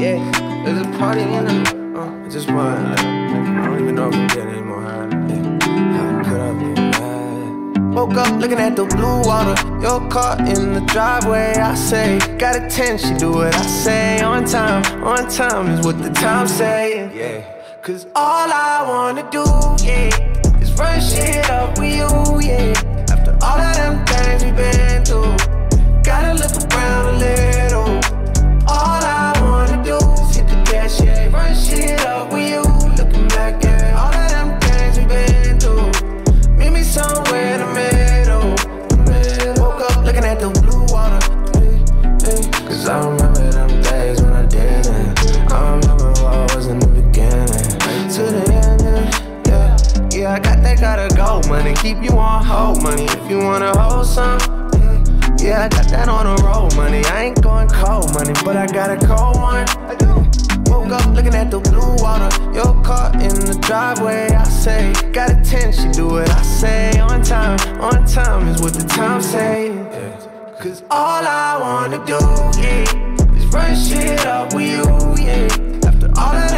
Yeah, there's a party in the. Uh, I just want. Like, I don't even know if I'm getting any more high. Yeah, how could I be mad? Woke up looking at the blue water. Your car in the driveway. I say, got a 10, she do what I say. On time, on time is what the time say. Yeah. Cause all I wanna do, yeah, gotta go money. Keep you on hold money if you wanna hold some. Yeah, I got that on the road money. I ain't going cold money, but I got a cold one. I do. Woke up looking at the blue water. Your car in the driveway. I say, got a 10, she do what I say. On time, on time is what the time say. Cause all I wanna do, yeah, is run shit up with you, yeah. After all of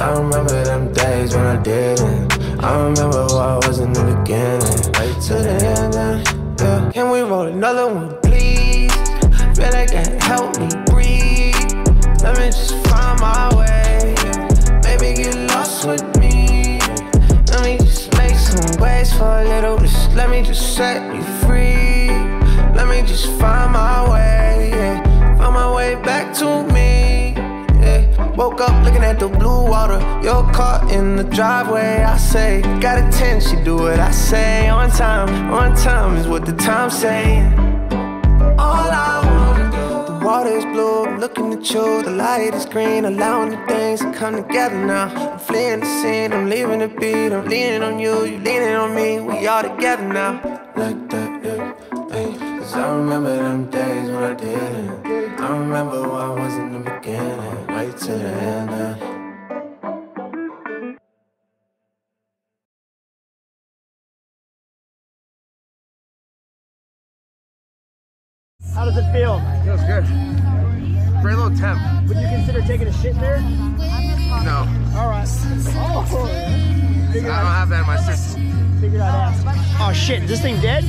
I remember them days when I didn't. I remember who I was in the beginning. Right to the end, uh, yeah. Can we roll another one, please? Feel like that help me breathe. Let me just find my way. Maybe get lost with me. Let me just make some ways for a little. Just let me just set you free. Let me just find Woke up looking at the blue water. Your car in the driveway. I say, got a 10, she do what I say. On time, on time is what the time saying. All I wanna do. The water is blue, I'm looking at you. The light is green, allowing the things to come together now. I'm fleeing the scene, I'm leaving the beat. I'm leaning on you, you leaning on me. We all together now. Like that, yeah. Hey, Cause I remember them days when I didn't. I remember what I was in the beginning, right to the end. Uh. How does it feel? Feels good. Very low temp. Would you consider taking a shit in there? No. All right. Oh, I don't have that in my system. Figured I'd ask. Oh shit, is this thing dead?